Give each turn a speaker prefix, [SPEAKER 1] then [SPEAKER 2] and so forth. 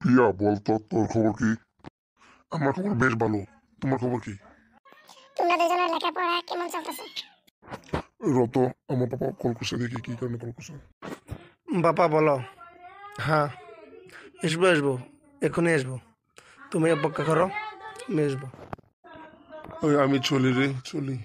[SPEAKER 1] প্রিয়া বলতো তোর খবর কি? আমার খবর বেশ ভালো। তোমার খবর কি?
[SPEAKER 2] তোমরা দুজনের লেখাপড়া কেমন চলতেছে?
[SPEAKER 1] রত আমার বাবা কল করছে দেখি কি কারণে কল করছে।
[SPEAKER 3] বাপা বলো। হ্যাঁ আসব আসব। এখনই আসব। তুমি অপেক্ষা করো আমি আসব।
[SPEAKER 1] ওই আমি চলি রে চলি।